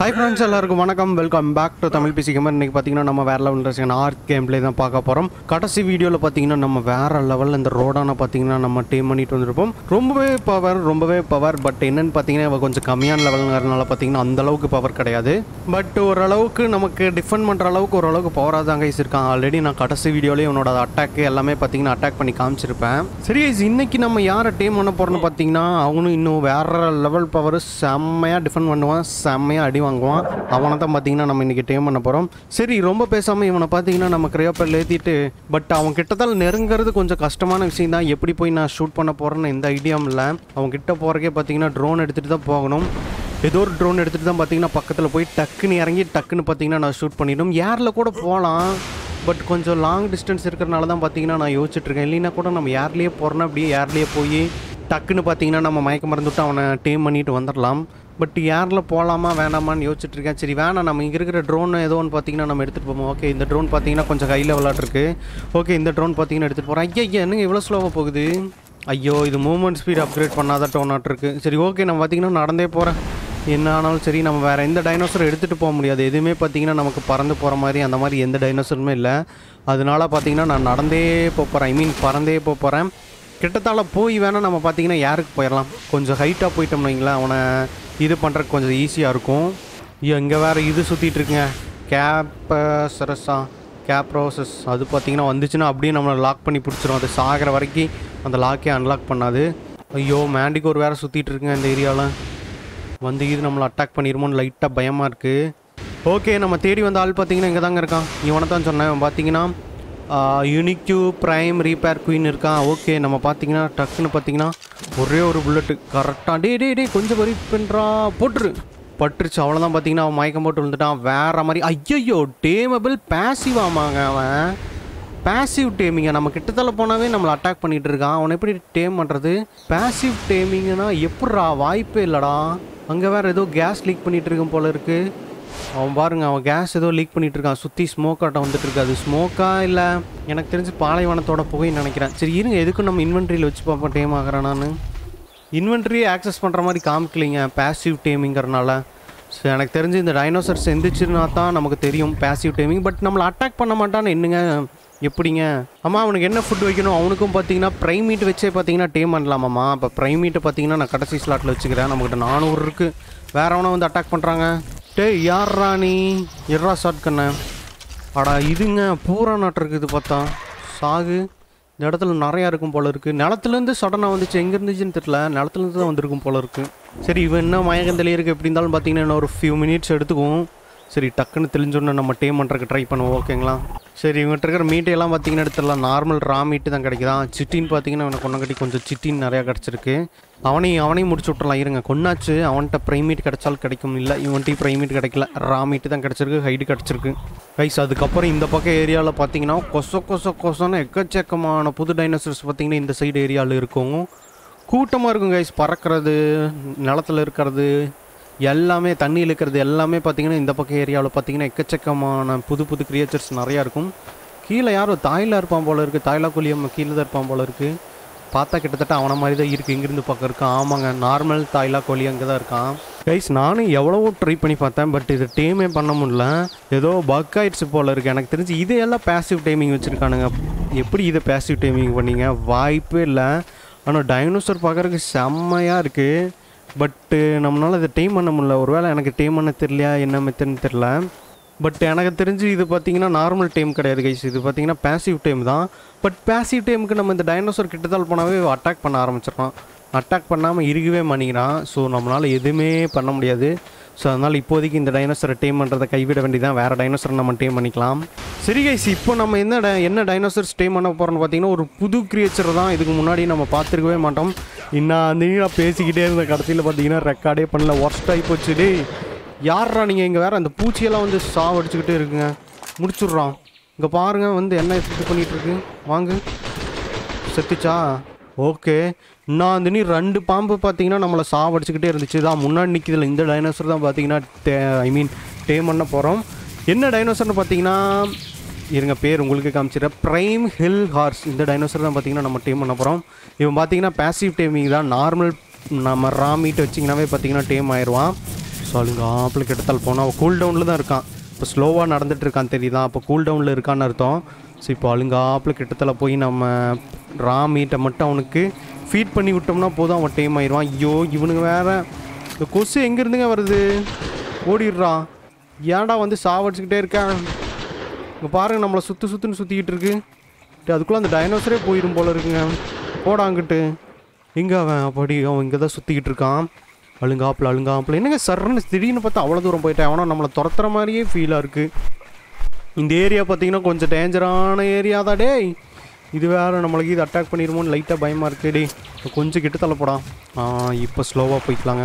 High friends எல்லாருக்கும் வணக்கம். Welcome back to Tamil PC gamer இன்றைக்கி பார்த்தீங்கன்னா நம்ம வேற லெவல் ரசிகன் ஆர்ட் கேம் பிளே தான் பார்க்க போகிறோம் கடைசி வீடியோவில் பார்த்தீங்கன்னா நம்ம வேற லெவலில் இந்த ரோடான பார்த்தீங்கன்னா நம்ம டீம் பண்ணிட்டு வந்திருப்போம். ரொம்பவே பவர் ரொம்பவே பவர் பட் என்னென்னு பார்த்தீங்கன்னா இவ கொஞ்சம் கம்மியான லெவலுங்கிறதுனால பார்த்தீங்கன்னா அந்த அளவுக்கு பவர் கிடையாது. பட் ஓரளவுக்கு நமக்கு டிஃபெண்ட் பண்ணுற அளவுக்கு ஓரளவுக்கு பவராக தான் கைஸ் இருக்கான் ஆல்ரெடி நான் கடைசி வீடியோலேயே உன்னோட அட்டாக் எல்லாமே பார்த்தீங்கன்னா அட்டாக் பண்ணி காமிச்சிருப்பேன். சரி கைஸ் இன்னைக்கு நம்ம யாரை டீம் பண்ண போகிறோம்னு பார்த்தீங்கன்னா அவனும் இன்னும் வேற லெவல் பவர் செம்மையாக டிஃபெண்ட் பண்ணுவான் செம்மையாக அடிவான் வாங்குவான். அவனை தான் பார்த்தீங்கன்னா நம்ம இன்றைக்கி டேம் பண்ண போகிறோம் சரி ரொம்ப பேசாமல் இவனை பார்த்தீங்கன்னா நம்ம கிரையோப்பில் ஏற்றிட்டு பட் அவன் கிட்டத்தால் நெருங்கிறது கொஞ்சம் கஷ்டமான விஷயம் தான். எப்படி போய் நான் ஷூட் பண்ண போகிறேன்னு எந்த ஐடியாவும் இல்லை. அவன் கிட்ட போகிறக்கே பார்த்தீங்கன்னா ட்ரோன் எடுத்துகிட்டு தான் போகணும். ஏதோ ஒரு ட்ரோன் எடுத்துகிட்டு தான் பார்த்தீங்கன்னா பக்கத்தில் போய் டக்குன்னு இறங்கி டக்குன்னு பார்த்தீங்கன்னா நான் ஷூட் பண்ணிடணும். ஏரில் கூட போகலாம் பட் கொஞ்சம் லாங் டிஸ்டன்ஸ் இருக்கிறனால தான் பார்த்தீங்கன்னா நான் யோசிச்சுட்டு இருக்கேன். இல்லைன்னா கூட நம்ம ஏர்லேயே போகிறோன்னா அப்படியே ஏர்லேயே போய் டக்குன்னு பார்த்தீங்கன்னா நம்ம மயக்க மறந்துவிட்டு அவனை டீம் பண்ணிட்டு வந்துடலாம். பட் ஏரில் போகலாமா வேணாமான்னு யோசிச்சுட்டு இருக்கேன். சரி வேணாம் நம்ம இங்கே இருக்கிற ட்ரோன் ஏதோ ஒன்று பார்த்தீங்கன்னா நம்ம எடுத்துகிட்டு போவோம். ஓகே இந்த ட்ரோன் பார்த்தீங்கன்னா கொஞ்சம் ஹை லெவலாக ஓகே இந்த ட்ரோன் பார்த்தீங்கன்னா எடுத்துகிட்டு போகிறேன் ஐயா ஐயா என்னங்க இவ்வளோ ஸ்லோவாக போகுது? ஐயோ இது மூவ்மெண்ட் ஸ்பீட் அப்கிரேட் பண்ணாத டோனாகட்ருக்கு சரி ஓகே நம்ம பார்த்தீங்கன்னா நடந்தே போகிறேன் என்ன ஆனாலும் சரி நம்ம வேறு எந்த டைனோசரும் எடுத்துகிட்டு போக முடியாது. எதுவுமே பார்த்தீங்கன்னா நமக்கு பறந்து போகிற மாதிரி அந்த மாதிரி எந்த டைனோசருமே இல்லை. அதனால பார்த்தீங்கன்னா நான் நடந்தே போகிறேன் ஐ மீன் பறந்தே போகிறேன் கிட்டத்தால போய் வேணால் நம்ம பார்த்தீங்கன்னா யாருக்கு போயிடலாம் கொஞ்சம் ஹைட்டாக போயிட்டோம்னு வைங்களேன் அவனை இது பண்ணுறதுக்கு கொஞ்சம் ஈஸியாக இருக்கும். இங்கே வேறு இது சுற்றிட்டுருக்குங்க கேப்பரஸா கேப் கேப்ரோசஸ் அது பார்த்தீங்கன்னா வந்துச்சுன்னா அப்படியே நம்மளை லாக் பண்ணி பிடிச்சிரும். அது சாகிற வரைக்கும் அந்த லாக்கே அன்லாக் பண்ணாது. ஐயோ மேண்டிகோர் வேறு சுற்றிட்டு இருக்குங்க இந்த ஏரியாவில் வந்து இது நம்மளை அட்டாக் பண்ணிடுமோன்னு லைட்டாக பயமாக இருக்குது ஓகே நம்ம தேடி வந்த ஆள் பார்த்தீங்கன்னா இங்கே தாங்க இருக்கான். இவனை தான் சொன்னேன். பார்த்தீங்கன்னா யூனிக்யூ ப்ரைம் ரீபேர் குயின் இருக்கான் ஓகே நம்ம பார்த்தீங்கன்னா டக்குன்னு பார்த்தீங்கன்னா ஒரே ஒரு புல்லட்டு கரெக்டாக டே டே டே கொஞ்சம் வரி பண்ணுறா போட்டுரு. பட்டுருச்சு. அவ்வளோதான் பார்த்தீங்கன்னா அவன் மயக்கம் போட்டு விழுந்துட்டான். வேற மாதிரி ஐயையோ டேமபிள் பேசிவாமாங்க அவன். பேசிவ் டேமிங்க நம்ம கிட்டத்தில் போனாவே நம்மளை அட்டாக் பண்ணிட்டு இருக்கான். அவனை எப்படி டேம் பண்ணுறது பேசிவ் டேமிங்னா எப்பட்றா வாய்ப்பே இல்லைடா. அங்கே வேறு ஏதோ கேஸ் லீக் பண்ணிகிட்டு இருக்கும் போல இருக்குது அவன் பாருங்க அவன் கேஸ் ஏதோ லீக் பண்ணிட்டு இருக்கான் சுற்றி ஸ்மோக் ஆட்டம் வந்துட்டு இருக்கு அது ஸ்மோக்கா இல்லை? எனக்கு தெரிஞ்சு பாலைவனத்தோட புகைன்னு நினைக்கிறேன். சரி இருங்க எதுக்கும் நம்ம இன்வென்ட்ரியில் வச்சு பார்ப்போம் டேம் ஆகிறேன் நான்? இன்வென்ட்ரியை ஆக்சஸ் பண்ணுற மாதிரி காமிக்கலைங்க பேசிவ் டேமிங்கிறனால ஸோ எனக்கு தெரிஞ்சு இந்த டைனோசர்ஸ் எந்திரிச்சுன்னா தான் நமக்கு தெரியும் பேசிவ் டேமிங் பட் நம்மளை அட்டாக் பண்ண மாட்டான்னு என்னங்க? எப்படிங்க? ஆமாம் அவனுக்கு என்ன ஃபுட் வைக்கணும்? அவனுக்கும் பார்த்தீங்கன்னா ப்ரைம் மீட் வச்சே பார்த்தீங்கன்னா டேம் பண்ணலாமாம்மா? இப்போ ப்ரைம் மீட்டை பார்த்தீங்கன்னா நான் கடைசி ஸ்லாட்டில் வச்சுக்கிறேன். நம்மக்கிட்ட நானூறு இருக்குது வேற அவனை வந்து அட்டாக் பண்ணுறாங்க டேய் யார்ரா நீ? எர்ரா ஷாட் கண்ண. அடா இதுங்க பூரா நாட்டு இருக்குது பார்த்தா. சாகு. இந்த இடத்துல நிறையா இருக்கும் போல இருக்குது நிலத்துலேருந்து சடனாக வந்துச்சு. எங்கே இருந்துச்சுன்னு தெரியல. நிலத்துலேருந்து தான் வந்திருக்கும் போல இருக்குது சரி இவன் என்ன மயக்கந்தலையே இருக்குது எப்படி இருந்தாலும் பார்த்தீங்கன்னா இன்னும் ஒரு ஃபியூ மினிட்ஸ் எடுத்துக்கும் சரி டக்குன்னு தெளிஞ்சோன்னு நம்ம டேம் பண்ணுறதுக்கு ட்ரை பண்ணுவோம் ஓகேங்களா சரி இவங்ககிட்ட இருக்கிற மீட்டையெல்லாம் பார்த்தீங்கன்னா எடுத்துடலாம். நார்மல் ரா மீட்டு தான் கிடைக்குதான் சிட்டின்னு பார்த்தீங்கன்னா அவனை கொண்டங்கட்டி கொஞ்சம் சிட்டின் நிறையா கிடச்சிருக்கு. அவனையும் அவனையும் முடிச்சு விட்றலாம் இருங்க. கொன்னாச்சு. அவன்கிட்ட ப்ரைமீட் கிடைச்சாலும் கிடைக்கும். இல்லை இவன்ட்டையும் ப்ரைமீட் கிடைக்கல. ரா மீட்டு தான் கிடச்சிருக்கு. ஹைடு கிடச்சிருக்கு. கைஸ் அதுக்கப்புறம் இந்த பக்கம் ஏரியாவில் பார்த்தீங்கன்னா கொச கொச கொசன்னு எக்கச்சக்கமான புது டைனோசர்ஸ் பார்த்தீங்கன்னா இந்த சைடு ஏரியாவில் இருக்கும். கூட்டமாக இருக்கும் கைஸ் பறக்கிறது நிலத்துல இருக்கிறது எல்லாமே தண்ணி இழுக்கிறது எல்லாமே பார்த்தீங்கன்னா இந்த பக்கம் ஏரியாவில் பார்த்தீங்கன்னா எக்கச்சக்கமான புது புது கிரியேச்சர்ஸ் நிறையா இருக்கும். கீழே யாரோ தாயில் இருப்பான் போல இருக்குது தாயிலா குழியம் கீழே தான் இருப்பான் போல இருக்குது பார்த்தா கிட்டத்தட்ட அவனை மாதிரி தான் இருக்குது இங்கிருந்து பக்கம் இருக்கான். ஆமாங்க நார்மல் தாயிலா கோழி அங்கே தான் இருக்கான். கைஸ் நானும் எவ்வளவோ ட்ரை பண்ணி பார்த்தேன். பட் இது டேமே பண்ண முடியல. ஏதோ பக் ஆயிடுச்சு போல இருக்குது எனக்கு தெரிஞ்சு இதையெல்லாம் பேசிவ் டைமிங் வச்சுருக்கானுங்க. எப்படி இதை பேசிவ் டைமிங் பண்ணீங்க? வாய்ப்பே இல்லை. ஆனால் டைனோசர் பார்க்குறதுக்கு செம்மையாக இருக்குது பட்டு uh, நம்மளால் இதை டைம் பண்ண முடியல. ஒருவேளை எனக்கு டைம் பண்ண தெரியலையா? என்ன மெத்தன்னு தெரில பட் எனக்கு தெரிஞ்சு இது பார்த்தீங்கன்னா நார்மல் டைம் கிடையாது கைஸ் இது பார்த்தீங்கன்னா பேசிவ் டைம் தான். பட் பேசிவ் டைமுக்கு நம்ம இந்த டைனோசர் கிட்டத்தால் போனாவே அட்டாக் பண்ண ஆரம்பிச்சிடலாம். அட்டாக் பண்ணாமல் இருக்கவே மாட்டேங்கிறான். ஸோ நம்மளால் எதுவுமே பண்ண முடியாது. ஸோ அதனால் இப்போதைக்கு இந்த டைனோசரை டேம் பண்ணுறதை கைவிட வேண்டியதான் வேறு டைனோசரை நம்ம டேம் பண்ணிக்கலாம். சரி கைஸ் இப்போ நம்ம என்ன ட- என்ன டைனோசர்ஸ் டேம் பண்ண போகிறோம்னு பார்த்தீங்கன்னா ஒரு புது கிரியேச்சர் தான் இதுக்கு முன்னாடி நம்ம பார்த்துருக்கவே மாட்டோம். இன்னும் அந்த நான் பேசிக்கிட்டே இருந்த கடைசியில் பார்த்தீங்கன்னா ரெக்கார்டே பண்ணல. ஒர்ஸ்ட் ஆகி போச்சு. டேய் யார்ரா நீங்கள் இங்கே வேறு? அந்த பூச்சியெல்லாம் வந்து சாவடிச்சுக்கிட்டே இருக்குங்க. முடிச்சுட்றோம் இங்கே பாருங்கள் வந்து என்ன இது பண்ணிகிட்ருக்கு வாங்க. செத்துச்சா? ஓகே. நான் ரெண்டு பாம்பு பார்த்தீங்கன்னா நம்மளை சாவடிச்சுக்கிட்டே இருந்துச்சு. தான் முன்னாடி நிற்கிதுல இந்த டைனோசர் தான் பார்த்தீங்கன்னா ஐ மீன் டேம் பண்ண போகிறோம் என்ன டைனோசர்னு பார்த்தீங்கன்னா இருங்க பேர் உங்களுக்கு காமிச்சிடுறேன். ப்ரைம் ஹில் ஹார்ஸ் இந்த டைனோசர் தான் பார்த்தீங்கன்னா நம்ம டேம் பண்ண போகிறோம் இவன் பார்த்தீங்கன்னா பேசிவ் டேமிங் தான். நார்மல் நம்ம ரா மீட் வச்சிங்கனாவே பார்த்தீங்கன்னா டேம் ஆயிடுவான் ஸோ அவங்க ஆப்பிள் கிட்டத்தால் போனால் அவள் கூல் டவுனில் தான் இருக்கான். இப்போ ஸ்லோவாக நடந்துட்டு இருக்கான் தெரியுதா? அப்போ கூல் டவுனில் இருக்கான்னு அர்த்தம். ஸோ இப்போ அழுங்காப்பில் கிட்டத்தில் போய் நம்ம ரா மீட்டை மட்டும் அவனுக்கு ஃபீட் பண்ணி விட்டோம்னா போதும் அவன் டைம் ஆயிடுவான். ஐயோ இவனுங்க வேறு. இந்த கொசு எங்கேருந்துங்க வருது? ஓடிடுறான் ஏன்டா வந்து சாவடிச்சுக்கிட்டே இருக்கேன் இங்கே பாருங்கள் நம்மளை சுற்று சுற்றுன்னு சுற்றிக்கிட்டு இருக்கு. அதுக்குள்ளே அந்த டைனோசரே போயிடும் போல இருக்குங்க. போடாங்கிட்டு எங்கே அவன்? அப்படி அவன் இங்கே தான் சுற்றிக்கிட்டு இருக்கான். அழுங்காப்பில் அழுங்காப்பில். என்னங்க சர்ன்னு திடீர்னு பார்த்தா அவ்வளோ தூரம் போயிட்டான். அவனா நம்மளை துரத்துற மாதிரியே ஃபீலாக இருக்குது இந்த ஏரியா பார்த்தீங்கன்னா கொஞ்சம் டேஞ்சரான ஏரியா தான் டேய். இது வேறு நம்மளுக்கு இது அட்டாக் பண்ணிடுமோன்னு லைட்டாக பயமாக இருக்குது கொஞ்சம் கிட்ட தள்ளப்படா இப்போ ஸ்லோவாக போய்க்கலாங்க.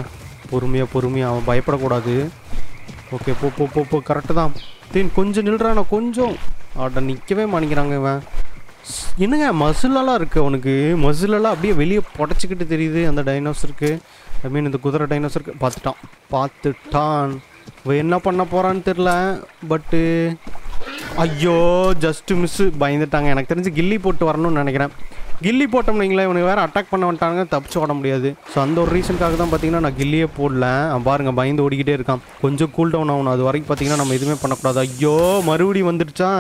பொறுமையாக பொறுமையாக அவன் பயப்படக்கூடாது. ஓகே போ போ போ போ. கரெக்டு தான். தேன் கொஞ்சம் நில்றானா கொஞ்சம். ஆட நிற்கவே மாட்டேங்கிறாங்க இவன். ஸ், என்னங்க மசிலெல்லாம் இருக்குது அவனுக்கு. மசிலெல்லாம் அப்படியே வெளியே புடச்சிக்கிட்டு தெரியுது அந்த டைனோசருக்கு ஐ மீன் இந்த குதிரை டைனோசருக்கு பார்த்துட்டான். பார்த்துட்டான். இவன் என்ன பண்ண போகிறான்னு தெரில பட்டு ஐயோ ஜஸ்ட் மிஸ்ஸு பயந்துட்டாங்க. எனக்கு தெரிஞ்சு கில்லி போட்டு வரணும்னு நினைக்கிறேன். கில்லி போட்டோம் வைங்களேன் இவனுக்கு வேறு அட்டாக் பண்ண வந்துட்டாங்க தப்பிச்சு ஓட முடியாது. ஸோ அந்த ஒரு ரீசனுக்காக தான் பார்த்தீங்கன்னா நான் கில்லியே போடல. அவன் பாருங்க பயந்து ஓடிக்கிட்டே இருக்கான். கொஞ்சம் கூல் டவுன் ஆகணும். அது வரைக்கும் பார்த்தீங்கன்னா நம்ம எதுவுமே பண்ணக்கூடாது. ஐயோ மறுபடியும் வந்துடுச்சா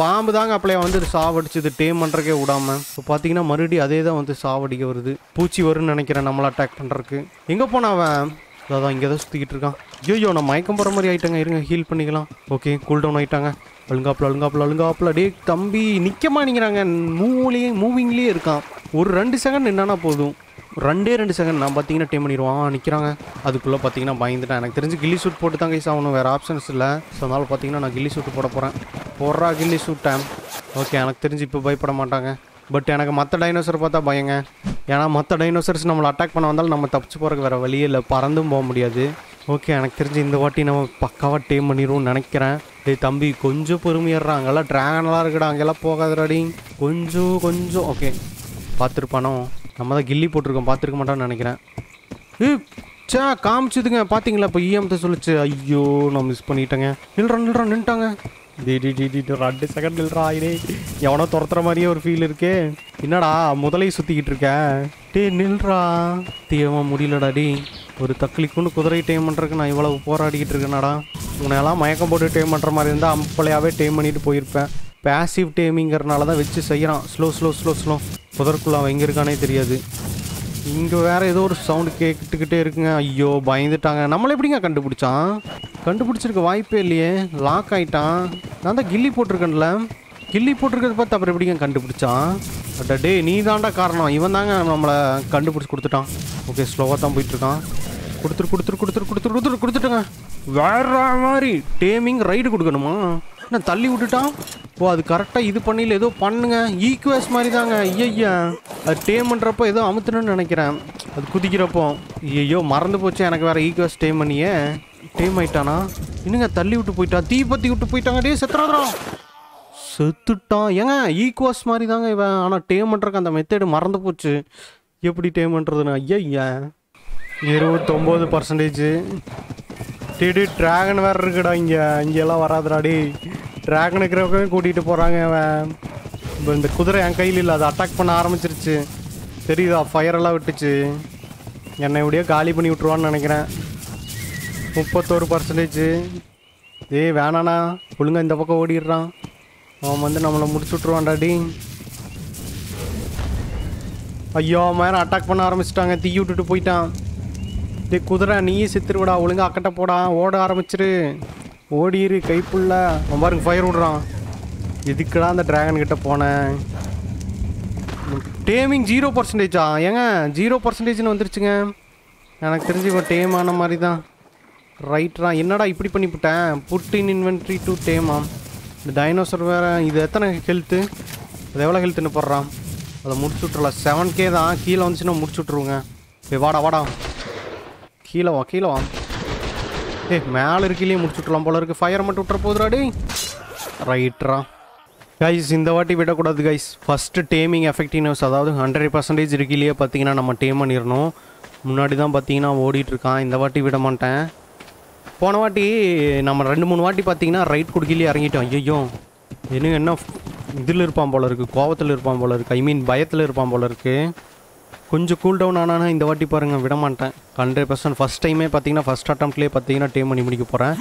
பாம்பு தாங்க அப்படியே வந்து சாவடிச்சது. டேம் பண்ணுறக்கே விடாம. இப்போ பார்த்தீங்கன்னா மறுபடியும் அதே தான் வந்து சாவடிக்க வருது. பூச்சி வரும்னு நினைக்கிறேன் நம்மளை அட்டாக் பண்ணுறதுக்கு எங்கே போனாவன் அவன்? அதான் இங்கே தான் சுற்றிக்கிட்டு இருக்கான். ஐயோ நான் மயக்கம் போகிற மாதிரி ஆகிட்டாங்க இருங்க ஹீல் பண்ணிக்கலாம். ஓகே கூல் டவுன் ஆகிட்டாங்க அழுங்காப்புல அழுங்காப்பில் அழுங்காப்புல. டே தம்பி நிற்கமா நிற்கிறாங்க மூவிலேயே மூவிங்லேயே இருக்கான். ஒரு ரெண்டு செகண்ட் என்னன்னா போதும். ரெண்டே ரெண்டு செகண்ட் நான் பார்த்தீங்கன்னா டேம் பண்ணிடுவான். நிற்கிறாங்க அதுக்குள்ளே பார்த்தீங்கன்னா பயந்துட்டேன். எனக்கு தெரிஞ்சு கில்லி சூட் போட்டு தான் கைஸ் ஆகணும். வேறு ஆப்ஷன்ஸ் இல்லை. ஸோ அதனால் பார்த்தீங்கன்னா நான் கில்லி சூட் போட போகிறேன் போடுறா கில்லி சூட் டைம் ஓகே எனக்கு தெரிஞ்சு இப்போ பயப்பட மாட்டாங்க. பட் எனக்கு மற்ற டைனோசர் பார்த்தா பயங்க. ஏன்னா மற்ற டைனோசர்ஸ் நம்மளை அட்டாக் பண்ண வந்தாலும் நம்ம தப்பிச்சு போகிறதுக்கு வேறு வழியே இல்லை. பறந்தும் போக முடியாது. ஓகே எனக்கு தெரிஞ்சு இந்த வாட்டி நம்ம பக்காவாக டேம் பண்ணிடுவோம்னு நினைக்கிறேன். டேய் தம்பி கொஞ்சம் பொறுமையாடுறா அங்கெல்லாம் ட்ராகன்லாம் இருக்குடா. அங்கெல்லாம் போகாதடி கொஞ்சம் கொஞ்சம். ஓகே பார்த்துருப்பானோ? நம்ம தான் கில்லி போட்டிருக்கோம். பார்த்துருக்க மாட்டோம்னு நினைக்கிறேன். சே காமிச்சதுங்க. பார்த்தீங்களா? இப்போ இஎம்த சொல்லுச்சு. ஐயோ நான் மிஸ் பண்ணிட்டேங்க. நில்றா நில்றா நின்ட்டாங்க. ரெண்டு செகண்ட் நில்றா ஆயிடே எவனோ துரத்துற மாதிரியே ஒரு ஃபீல் இருக்கு. என்னடா முதலையை சுற்றிக்கிட்டு இருக்க டே நில்றா. தீவமா முடியலடா டி ஒரு தக்களிக்குன்னு குதிரை டைம் பண்ணுறதுக்கு நான் இவ்வளவு போராடிக்கிட்டு இருக்கேனாடா. உன்னையெல்லாம் மயக்கம் போட்டு டைம் பண்ணுற மாதிரி இருந்தால் அம்பளையாகவே டேம் பண்ணிட்டு போயிருப்பேன். பேசிவ் டேமிங்கிறனால தான் வச்சு செய்கிறான் ஸ்லோ ஸ்லோ ஸ்லோ ஸ்லோ புதற்குள்ள அவன் எங்கே இருக்கானே தெரியாது. இங்கே வேறு ஏதோ ஒரு சவுண்டு கேட்டுக்கிட்டே இருக்குங்க. ஐயோ பயந்துட்டாங்க. நம்மளை எப்படிங்க கண்டுபிடிச்சான்? கண்டுபிடிச்சிருக்க வாய்ப்பே இல்லையே. லாக் ஆகிட்டான் நான் தான் கில்லி போட்டிருக்கேன்ல. கில்லி போட்டிருக்கிறத பார்த்து அப்புறம் எப்படிங்க கண்டுபிடிச்சான்? அட டே நீ தாண்டா காரணம். இவன் தாங்க நம்மளை கண்டுபிடிச்சி கொடுத்துட்டான். ஓகே ஸ்லோவாக தான் போயிட்டுருக்கான். கொடுத்துரு கொடுத்துரு கொடுத்துரு கொடுத்துரு கொடுத்துரு கொடுத்துட்டுங்க வேற மாதிரி. டேமிங் ரைடு கொடுக்கணுமா? என்ன தள்ளி விட்டுட்டான். ஓ அது கரெக்டாக இது பண்ணியில் ஏதோ பண்ணுங்க. ஈக்குவேஸ் மாதிரி தாங்க ஐயா அது டேம் பண்ணுறப்போ ஏதோ அமுத்தணும்னு நினைக்கிறேன். அது குதிக்கிறப்போ. ஐயோ மறந்து போச்சு. எனக்கு வேற ஈக்குவேஸ் டேம் பண்ணியே. டேம் ஆயிட்டானா? இன்னுங்க தள்ளி விட்டு போயிட்டான் தீ பற்றி விட்டு போயிட்டாங்க. டே செத்துறாதா செத்துட்டான். ஏங்க ஈக்குவஸ் மாதிரி தாங்க இவன். ஆனால் டேம் பண்ணுறக்கு அந்த மெத்தேடு மறந்து போச்சு. எப்படி டேம் பண்ணுறதுன்னு ஐயா இருபத்தொம்போது பர்சன்டேஜ் டிடி ட்ராகன் வேற இருக்குடா இங்கே. இங்கெல்லாம் வராதுடா டே ட்ராகன் இருக்கிறவங்க கூட்டிகிட்டு போகிறாங்க அவன். இப்போ இந்த குதிரை என் கையில் இல்லை அது அட்டாக் பண்ண ஆரம்பிச்சிருச்சு. தெரியுதா? ஃபயரெல்லாம் விட்டுச்சு. என்னை எப்படியோ காலி பண்ணி விட்ருவான்னு நினைக்கிறேன். முப்பத்தோரு பர்சன்டேஜ் ஏய் வேணாண்ணா. ஒழுங்கா இந்த பக்கம் ஓடிடுறான். அவன் வந்து நம்மளை முடிச்சு விட்ருவான்டாடி ஐயோ மேரம் அட்டாக் பண்ண ஆரம்பிச்சிட்டாங்க. தீ விட்டுட்டு போயிட்டான். டேய் குதிரை நீயே செத்துருவிடா. ஒழுங்கா அக்கட்டை போடா. ஓட ஆரம்பிச்சிரு. ஓடிரு கைப்புள்ள. அவன் பாருங்க ஃபயர் விடுறான் எதுக்குடா அந்த டிராகன் கிட்ட போனேன் டேமிங் ஜீரோ பர்சன்டேஜா ஏங்க ஜீரோ பர்சன்டேஜ்னு வந்துருச்சுங்க. எனக்கு தெரிஞ்சு இப்போ டேம் ஆன மாதிரி தான். ரைட்ரா என்னடா இப்படி பண்ணிவிட்டேன் புட் இன் இன்வென்ட்ரி டு டேமா இந்த டைனோசர் வேற இது எத்தனை ஹெல்த்து அது எவ்வளோ ஹெல்த்துன்னு போடுறான். அதை முடிச்சு விட்ருலாம் செவன் கே தான். கீழே வந்துச்சுன்னா முடிச்சு விட்ருவோங்க ஏய் வாடா வாடா. கீழே வா கீழே வா. ஏ மேலே இருக்கிலேயே முடிச்சுட்டலாம் போல இருக்கு. ஃபயர் மட்டும் விட்டுற போதுடா டேய். ரைட்ரா கைஸ் இந்த வாட்டி விடக்கூடாது கைஸ் ஃபஸ்ட்டு டேமிங் எஃபெக்டிவ்னஸ் அதாவது ஹண்ட்ரட் பர்சன்டேஜ் இருக்கிலேயே பார்த்தீங்கன்னா நம்ம டேம் பண்ணிடணும். முன்னாடி தான் பார்த்தீங்கன்னா ஓடிட்டுருக்கான் இந்த வாட்டி விட மாட்டேன். போன வாட்டி நம்ம ரெண்டு மூணு வாட்டி பார்த்தீங்கன்னா ரைட் குடுக்கிலேயே இறங்கிட்டோம். ஐயோ இன்னும் என்ன இதில் இருப்பான் போல இருக்குது கோவத்தில் இருப்பான் போல இருக்குது ஐ மீன் பயத்தில் இருப்பான் போல இருக்குது கொஞ்சம் கூல் டவுன் ஆனால் இந்த வாட்டி பாருங்கள் விட மாட்டேன் ஹண்ட்ரட் பர்சன்ட் ஃபஸ்ட் டைமே பார்த்தீங்கன்னா ஃபஸ்ட் அட்டம்ப்ட்லேயே பார்த்தீங்கன்னா டேம் பண்ணி முடிக்க போகிறேன்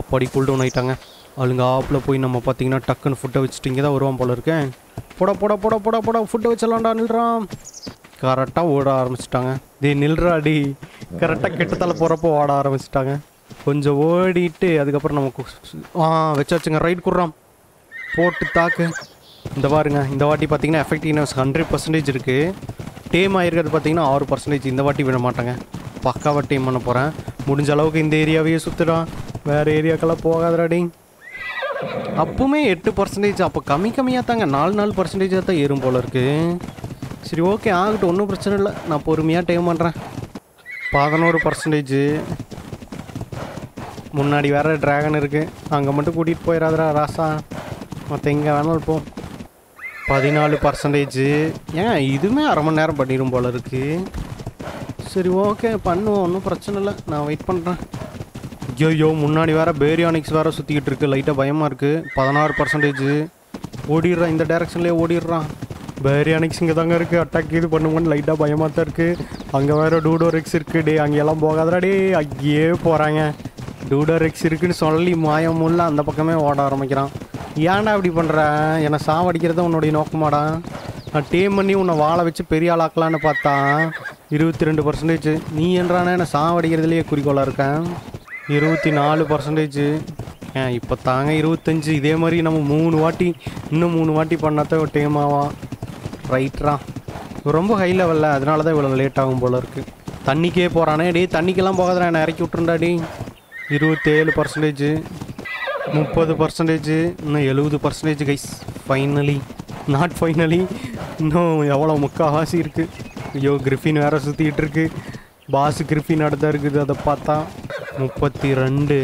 அப்படி கூல் டவுன் ஆகிட்டாங்க அழுங்க ஆப்பில் போய் நம்ம பார்த்தீங்கன்னா டக்குன்னு ஃபுட்டை வச்சுட்டு இங்கே தான் வருவான் போல இருக்கேன் போட போட போட போட போட ஃபுட்டை வச்சிடலாம்டா நில்றான். கரெக்டாக ஓட ஆரம்பிச்சிட்டாங்க. டே நில்றாடி. கரெக்டாக கெட்டத்தால் போகிறப்போ ஓட ஆரம்பிச்சிட்டாங்க. கொஞ்சம் ஓடிட்டு அதுக்கப்புறம் நமக்கு ஆ வச்சு வச்சுங்க ரைட் குடுறான். போட்டு தாக்கு. இந்த பாருங்க இந்த வாட்டி பார்த்தீங்கன்னா எஃபெக்டிவ்னஸ் ஹண்ட்ரட் பர்சன்டேஜ் இருக்குது டேம் ஆயிருக்கிறது பார்த்தீங்கன்னா ஆறு பர்சன்டேஜ் இந்த வாட்டி விட மாட்டாங்க. பக்காவாக டீம் பண்ண போகிறேன் முடிஞ்ச அளவுக்கு இந்த ஏரியாவையே சுற்றுடான் வேறு ஏரியாக்கெல்லாம் போகாதடாடி அப்பவுமே எட்டு பர்சன்டேஜ் அப்போ கம்மி கம்மியாக தாங்க. நாலு நாலு பர்சன்டேஜாக தான் ஏறும் போல இருக்குது சரி ஓகே ஆகட்டும். ஒன்றும் பிரச்சனை இல்லை. நான் பொறுமையாக டைம் பண்ணுறேன் பதினோரு பர்சன்டேஜு முன்னாடி வேறு ட்ராகன் இருக்குது அங்கே மட்டும் கூட்டிகிட்டு போயிடாதடா ராசா. மற்ற எங்கே வேணாலும் போ. பதினாலு பர்சன்டேஜ் ஏன் இதுவுமே அரை மணி நேரம் பண்ணிடும் போல இருக்கு. சரி ஓகே பண்ணுவோம் ஒன்றும் பிரச்சனை இல்லை. நான் வெயிட் பண்ணுறேன் ஐயோ முன்னாடி வேறு பேரியானிக்ஸ் வேறு சுற்றிக்கிட்டு இருக்கு. லைட்டாக பயமாக இருக்குது பதினாறு பர்சன்டேஜ் ஓடிடுறான் இந்த டேரக்ஷன்லேயே ஓடிடுறான். பேரியானிக்ஸ் இங்கே தாங்க இருக்குது அட்டாக் இது பண்ணுவோன்னு லைட்டாக பயமாக தான் இருக்குது அங்கே வேற டூடோ ரெக்ஸ் இருக்குது டே அங்கெல்லாம் போகாதடா டே அங்கேயே போகிறாங்க டூடோ ரெக்ஸ் இருக்குன்னு சொல்லி மாயமுள்ள அந்த பக்கமே ஓட ஆரம்பிக்கிறான். ஏன்டா இப்படி பண்ணுற என்னை சாவடிக்கிறது உன்னுடைய நோக்கமாடா. நான் டீம் பண்ணி உன்னை வாழ வச்சு பெரிய ஆளாக்கலான்னு பார்த்தா இருபத்தி ரெண்டு பர்சன்டேஜ் நீ என்றானே என்னை சாவடிக்கிறதுலேயே குறிக்கோளாக இருக்கேன் இருபத்தி நாலு பர்சன்டேஜ் ஏன் இப்போ தாங்க இருபத்தஞ்சி. இதே மாதிரி நம்ம மூணு வாட்டி இன்னும் மூணு வாட்டி பண்ணாதான் டீம் ஆவான். ரைட்ரா ரொம்ப ஹை லெவலில் அதனால தான் இவ்வளோ லேட் ஆகும் போல இருக்குது தண்ணிக்கே போகிறானே டேய் தண்ணிக்கெல்லாம் போகாதான் என்னை இறக்கி விட்ருண்டா டே இருபத்தேழு பர்சன்டேஜ் முப்பது பர்சன்டேஜ் இன்னும் எழுபது percentage guys finally not finally இன்னும் எவ்வளோ முக்கால்வாசி இருக்குது ஐயோ கிரிஃபின் வேறு சுற்றிக்கிட்டு இருக்கு. பாஸ் கிரிஃபின் அடுத்தா இருக்குது அதை பார்த்தா முப்பத்தி ரெண்டு.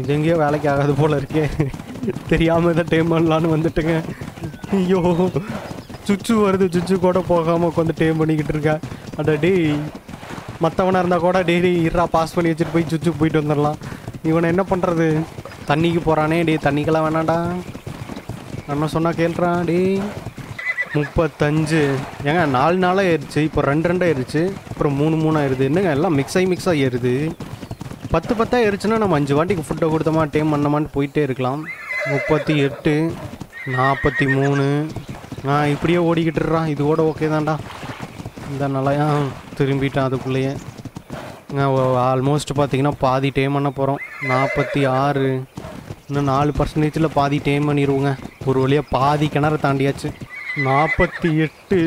இது எங்கேயோ வேலைக்கு ஆகாது போல இருக்கே. தெரியாமல் இதை டைம் பண்ணலான்னு வந்துட்டுங்க. ஐயோ சுச்சு வருது. சுச்சு கூட போகாமல் உட்காந்து டேம் பண்ணிக்கிட்டு இருக்கேன் அட டேய் மற்றவனாக இருந்தால் கூட டெய்லி இரா பாஸ் பண்ணி வச்சுட்டு போய் சுச்சு போயிட்டு வந்துடலாம். இவனை என்ன பண்ணுறது தண்ணிக்கு போகிறானே டே தண்ணிக்கெல்லாம் வேணாம்டா. அண்ணன் சொன்னால் கேள்றான் டே முப்பத்தஞ்சு. ஏங்க நாலு நாளாக ஏறிச்சு இப்போ ரெண்டு ரெண்டாக ஏறிச்சு அப்புறம் மூணு மூணாக ஏறுது என்னங்க எல்லாம் மிக்ஸ் ஆகி மிக்ஸ் ஆகி ஏறுது பத்து பத்தாக ஏறிச்சுன்னா நம்ம அஞ்சு வாட்டிக்கு ஃபுட்டை கொடுத்தோமா டைம் பண்ணமான்னு போயிட்டே இருக்கலாம். முப்பத்தி எட்டு நாற்பத்தி மூணு. ஆ இப்படியே ஓடிக்கிட்டுறான் இது கூட ஓகே தான்டா. இந்த நிலையா திரும்பிட்டான் அதுக்குள்ளேயே. ஆல்மோஸ்ட் பார்த்தீங்கன்னா பாதி டைம் பண்ண போகிறோம் நாற்பத்தி ஆறு இன்னும் நாலு பர்சன்டேஜில் பாதி டைம் பண்ணிடுவோங்க ஒரு வழியாக பாதி கிணறு தாண்டியாச்சு. நாற்பத்தி எட்டு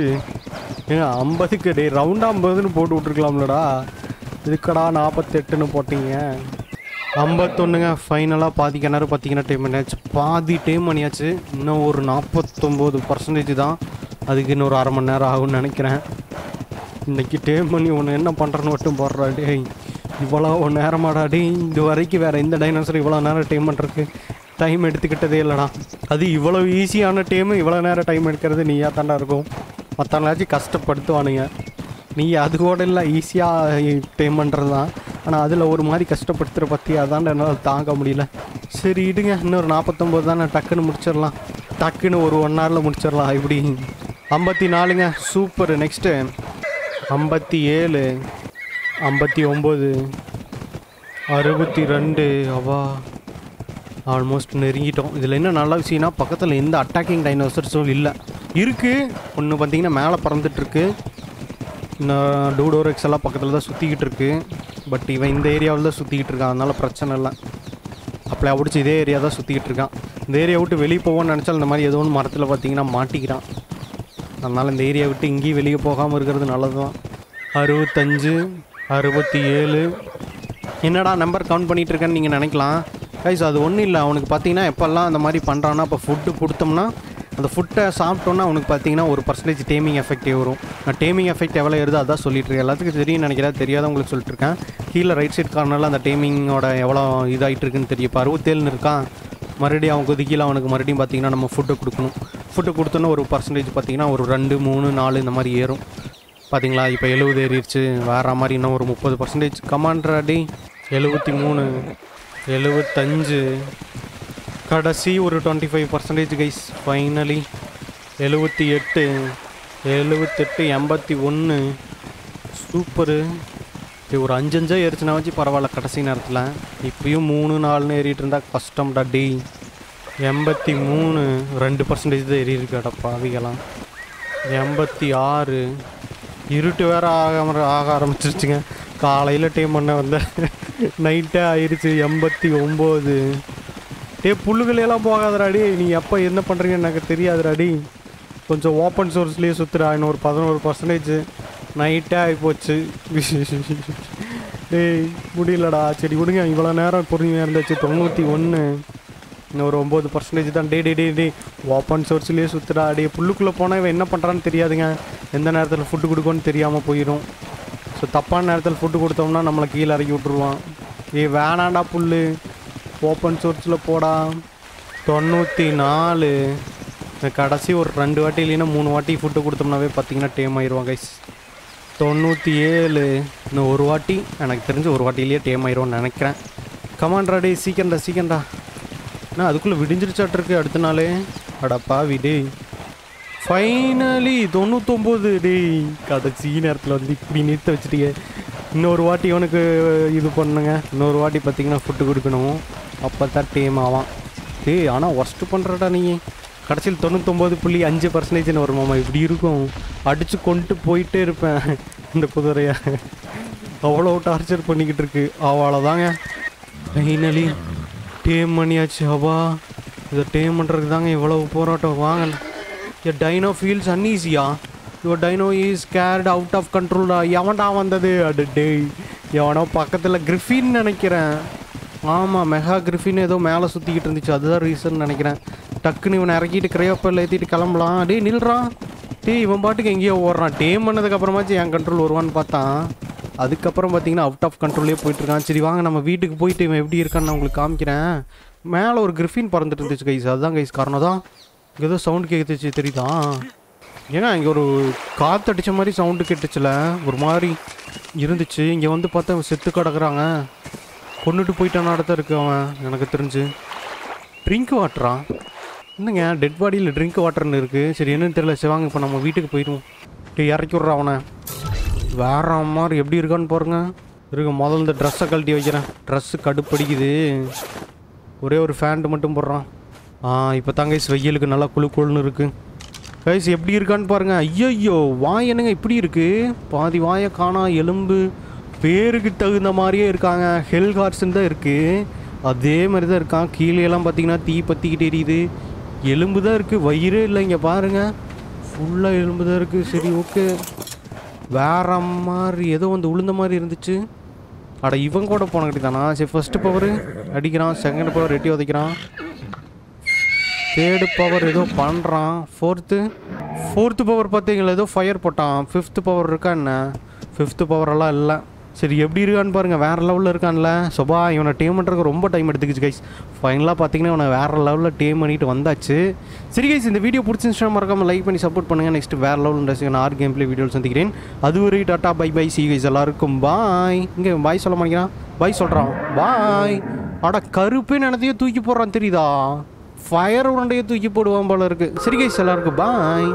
ஏங்க ஐம்பதுக்கு டே ரவுண்டாக ஐம்பதுன்னு போட்டு விட்ருக்கலாம்லடா இதுக்கடா நாற்பத்தெட்டுன்னு போட்டீங்க. ஐம்பத்தொன்றுங்க ஃபைனலாக பாதி கிணறு பார்த்தீங்கன்னா டைம் பண்ணியாச்சு. பாதி டைம் பண்ணியாச்சு. இன்னும் ஒரு நாற்பத்தொம்போது பர்சன்டேஜ் தான். அதுக்கு இன்னொரு அரை மணி நேரம் ஆகும்னு நினைக்கிறேன். இன்னைக்கு டேம் பண்ணி உன்னை என்ன பண்ணுறன்னு மட்டும் போடுறா டேய். இவ்வளோ நேரமாடா டேய். இது வரைக்கும் வேறு எந்த டைனோசர் இவ்வளோ நேரம் டைம் பண்ணுறதுக்கு டைம் எடுத்துக்கிட்டதே இல்லைடா. அது இவ்வளோ ஈஸியான டைமு இவ்வளோ நேரம் டைம் எடுக்கிறது நீயா தாண்டா இருக்கும். மற்றவங்களாச்சும் கஷ்டப்படுத்துவானுங்க. நீ அது கூட இல்லை ஈஸியாக டேம் பண்ணுறது தான் ஆனால் அதில் ஒரு மாதிரி கஷ்டப்படுத்துகிற பற்றி அதான்டா என்னால் தாங்க முடியல. சரி இடுங்க இன்னொரு நாற்பத்தொம்போது தானே. டக்குன்னு முடிச்சிடலாம். டக்குன்னு ஒரு ஒன் ஹவரில் முடிச்சிடலாம். இப்படி. ஐம்பத்தி நாலுங்க. சூப்பர். நெக்ஸ்ட்டு ஐம்பத்தி ஏழு ஐம்பத்தி ஒம்பது அறுபத்தி ரெண்டு அவா. ஆல்மோஸ்ட் நெருங்கிட்டோம். இதில் என்ன நல்ல விஷயம்னா பக்கத்தில் எந்த அட்டாக்கிங் டைனோசர்ஸும் இல்லை. இருக்குது ஒன்று பார்த்தீங்கன்னா மேலே பறந்துட்டுருக்கு. இன்னும் டூடோரெக்ஸ் எல்லாம் பக்கத்தில் தான் சுற்றிக்கிட்டு இருக்கு. பட் இவன் இந்த ஏரியாவில் தான் சுற்றிக்கிட்டு இருக்கான். அதனால் பிரச்சனை இல்லை. அப்படியே பிடிச்சி இதே ஏரியா தான் சுற்றிக்கிட்டு இருக்கான். இந்த ஏரியா விட்டு வெளியே போவோன்னு நினச்சால் இந்த மாதிரி ஏதோ ஒன்று மரத்தில் பார்த்தீங்கன்னா மாட்டிக்கிறான். அதனால் இந்த ஏரியா விட்டு இங்கேயும் வெளியே போகாமல் இருக்கிறது நல்லது தான் அறுபத்தஞ்சு அறுபத்தி ஏழு என்னடா நம்பர் கவுண்ட் பண்ணிகிட்டு இருக்கேன்னு நீங்கள் நினைக்கலாம். கைஸ் அது ஒன்றும் இல்லை. அவனுக்கு பார்த்தீங்கன்னா எப்போல்லாம் அந்த மாதிரி பண்ணுறான்னா இப்போ ஃபுட்டு கொடுத்தோம்னா அந்த ஃபுட்டை சாப்பிட்டோன்னா அவனுக்கு பார்த்தீங்கன்னா ஒரு பர்சன்டேஜ் டேமிங் எஃபெக்ட் வரும். நான் டேமிங் எஃபெக்ட் எவ்வளோ ஏறுதோ அதான் சொல்லிட்டு இருக்கேன். எல்லாத்துக்கும் தெரியும் நினைக்கிறேன். தெரியாத உங்களுக்கு சொல்லிட்டுருக்கேன் கீழே ரைட் சைட் கார்னரில் அந்த டேமிங்கோட எவ்வளோ இதாகிட்டு இருக்குன்னு தெரியும் இப்போ அறுபத்தேழுன்னு இருக்கான். மறுபடியும் அவன் கொதிக்கல அவனுக்கு மறுபடியும் பார்த்தீங்கன்னா நம்ம ஃபுட்டை கொடுக்கணும். ஃபுட்டு கொடுத்தோன்னு ஒரு பர்சன்டேஜ் பார்த்தீங்கன்னா ஒரு ரெண்டு மூணு நாலு இந்த மாதிரி ஏறும். பார்த்தீங்களா? இப்போ எழுபது ஏறிடுச்சு. வேற மாதிரி இன்னும் ஒரு முப்பது பர்சன்டேஜ் கமாண்டர் அடி எழுபத்தி மூணு எழுபத்தஞ்சு கடைசி ஒரு twenty five percentage guys finally எழுபத்தி எட்டு எழுபத்தெட்டு எண்பத்தி ஒன்று சூப்பரு இது ஒரு அஞ்சஞ்சா ஏறிச்சுனா வச்சு பரவாயில்ல. கடைசி நேரத்தில். இப்பயும் மூணு நாலுன்னு ஏறிட்டு இருந்தால் கஷ்டம்டா டி எண்பத்தி மூணு ரெண்டு பர்சன்டேஜ் தான் ஏறி இருக்காடா பாவிகளாம் எண்பத்தி ஆறு இருட்டு வேற ஆக ஆக ஆரம்பிச்சிருச்சுங்க. காலையில் டைம் பண்ண வந்த நைட்டே ஆயிடுச்சு எண்பத்தி ஒம்பது. டே புல்லுகளெல்லாம் போகாதடாடி நீ எப்போ என்ன பண்ணுறீங்கன்னு எனக்கு தெரியாதுடாடி கொஞ்சம் ஓப்பன் சோர்ஸ்லேயே சுற்றுடா இன்னும் ஒரு பதினோரு பர்சன்டேஜ் நைட்டே ஆகிப்போச்சு டேய் முடியலடா. சரி விடுங்க. இவ்வளோ நேரம் பொறுமையாக இருந்துச்சு. தொண்ணூற்றி ஒன்று இன்னும் ஒரு ஒம்பது பர்சன்டேஜ் தான். டே டே டே டே ஓப்பன் சோர்ஸ்லேயே சுற்றுடா டே புல்லுக்குள்ளே போனால் இவன் என்ன பண்ணுறான்னு தெரியாதுங்க. எந்த நேரத்தில் ஃபுட்டு கொடுக்கோன்னு தெரியாமல் போயிடும். ஸோ தப்பான நேரத்தில் ஃபுட்டு கொடுத்தோம்னா நம்மளை கீழே இறக்கி விட்ருவான் ஏய் வேணாண்டா புல்லு. ஓப்பன் சோர்ஸில் போடா. தொண்ணூற்றி நாலு. இந்த கடைசி ஒரு ரெண்டு வாட்டி இல்லைன்னா மூணு வாட்டி ஃபுட்டு கொடுத்தோம்னாவே பார்த்தீங்கன்னா டேம் ஆயிடுவான் கைஸ் தொண்ணூற்றி ஏழு. இன்னும் ஒரு வாட்டி. எனக்கு தெரிஞ்சு ஒரு வாட்டிலேயே டேம் ஆயிடும்னு நினைக்கிறேன். கமாண்ட்ராடி சீக்கிரண்டா சீக்கிரம்டா. என்ன அதுக்குள்ளே விடிஞ்சிருச்சாட்டிருக்கு அடுத்த நாளே. அடப்பா விடு. ஃபைனலி தொண்ணூத்தொம்போது டேய். கடைசி நேரத்தில் வந்து இப்படி நிறுத்த வச்சுட்டீங்க இன்னொரு வாட்டி இவனுக்கு இது பண்ணுங்க. இன்னொரு வாட்டி பார்த்தீங்கன்னா ஃபுட்டு கொடுக்கணும். அப்போ தான் டீம் ஆவான். டேய் ஆனால் ஒர்ஸ்ட்டு பண்ணுறடா நீ. கடைசியில் தொண்ணூத்தொம்பது புள்ளி அஞ்சு பர்சன்டேஜ்னு வருமாமா இப்படி இருக்கும். அடித்து கொண்டு போயிட்டே இருப்பேன். இந்த குதிரையை. அவ்வளோ டார்ச்சர் பண்ணிக்கிட்டு இருக்கு. அவ்வளோதாங்க ஃபைனலி டேம் பண்ணியாச்சு ஹவா. இதை டேம் பண்ணுறதுக்கு தாங்க இவ்வளவு போராட்டம். வாங்க. A dino feels அன்ஈஸியா your dino is scared out of கண்ட்ரோல்டா எவன்டா வந்தது? அடு டேய். எவனோ பக்கத்தில் கிரிஃபின்னு நினைக்கிறேன். ஆமாம் மெகா கிரிஃபின் ஏதோ மேலே சுற்றிக்கிட்டு இருந்துச்சு. அதுதான் ரீசன் நினைக்கிறேன். டக்குன்னு இவனை இறக்கிட்டு கிரையோப்பில் ஏற்றிட்டு கிளம்பலாம். டே நில்றான் டேய் இவன் பாட்டுக்கு எங்கேயோ ஓடுறான். டேம் பண்ணதுக்கப்புறமாச்சும் என் கண்ட்ரோல் வருவான்னு பார்த்தான். அதுக்கப்புறம் பார்த்தீங்கன்னா அவுட் ஆஃப் கண்ட்ரோலே போயிட்டுருக்கான். சரி வாங்க நம்ம வீட்டுக்கு போயிட்டு இவன் எப்படி இருக்கான்னு நான் உங்களுக்கு காமிக்கிறேன். மேலே ஒரு கிரிஃபின் பறந்துட்டு இருந்துச்சு கைஸ் அதுதான் கைஸ் காரணம் தான். இங்கே ஏதோ சவுண்ட் கேட்டுச்சு தெரியுதா? ஏன்னா இங்கே ஒரு காற்று அடித்த மாதிரி சவுண்டு கேட்டுச்சுல. ஒரு மாதிரி இருந்துச்சு. இங்கே வந்து பார்த்தா அவன் செத்து கிடக்குறாங்க. கொண்டுட்டு போயிட்டான இடத்த இருக்கு அவன் எனக்கு தெரிஞ்சு. ட்ரிங்க் வாட்டரா என்னங்க டெட் பாடியில் ட்ரிங்க் வாட்டர்னு இருக்குது சரி என்னன்னு தெரியல. சிவாங்க இப்போ நம்ம வீட்டுக்கு போயிடுவோம். இறக்கி விட்றான் அவனை. வேற மாதிரி எப்படி இருக்கான்னு பாருங்க. இருக்கு முதல்ல இந்த ட்ரெஸ்ஸை கழட்டி வைக்கிறேன். ட்ரெஸ்ஸு கடுப்படிக்குது. ஒரே ஒரு ஃபேண்ட்டு மட்டும் போடுறான். ஆ இப்போ தான் கைஸ் வெயிலுக்கு நல்லா குளு குழுன்னு இருக்குது கைஸ் எப்படி இருக்கான்னு பாருங்க. ஐயோ வாய் என்னங்க இப்படி இருக்குது பாதி வாயை காணா எலும்பு பேருக்கு தகுந்த மாதிரியே இருக்காங்க. ஹெல் ஹார்ஸ்ன்னு தான் இருக்குது அதே மாதிரி தான் இருக்கான் கீழேலாம் பார்த்தீங்கன்னா தீ பற்றிக்கிட்டு எரியுது. எலும்பு தான் இருக்குது வயிறே இல்லை இங்கே பாருங்க ஃபுல்லாக எலும்பு தான் இருக்குது சரி ஓகே வேற மாதிரி ஏதோ வந்து உளுந்த மாதிரி இருந்துச்சு. அட இவன் கூட போன தானா? சரி ஃபஸ்ட்டு பவர் அடிக்கிறான் செகண்ட் பவர் எட்டி உதைக்கிறான். தேர்டு பவர் ஏதோ பண்ணுறான் ஃபோர்த்து ஃபோர்த்து பவர் பார்த்தீங்களா ஏதோ ஃபயர் போட்டான். ஃபிஃப்த்து பவர் இருக்கா என்ன? ஃபிஃப்த்து பவரெல்லாம் இல்லை. சரி எப்படி இருக்கான்னு பாருங்கள் வேறு லெவலில் இருக்கான்ல. சொபா இவனை டீம் பண்ணுறதுக்கு ரொம்ப டைம் எடுத்துக்கிச்சு கைஸ் ஃபைனலாக பார்த்தீங்கன்னா இவனை வேறு லெவலில் டீம் பண்ணிட்டு வந்தாச்சு. சரி கைஸ் இந்த வீடியோ பிடிச்சிருந்துச்சுன்னா மறக்காமல் லைக் பண்ணி சப்போர்ட் பண்ணுங்கள் நெக்ஸ்ட் வேறு லெவலில் இண்டஸ்ட்ரி நான் ஆர் கேம் பிளே வீடியோ சந்திக்கிறேன். அதுவரை tata bye bye see guys எல்லாருக்கும். பாய் இங்கே பாய் சொல்ல மாட்டேங்கிறான். பாய் சொல்கிறான் பாய் அட கருப்பே நினத்தையும் தூக்கி போடுறான் தெரியுதா? ஃபயர் உருண்டையை தூக்கி போடுவான் போல இருக்குது சரி கைஸ் எல்லாருக்கும் பாய்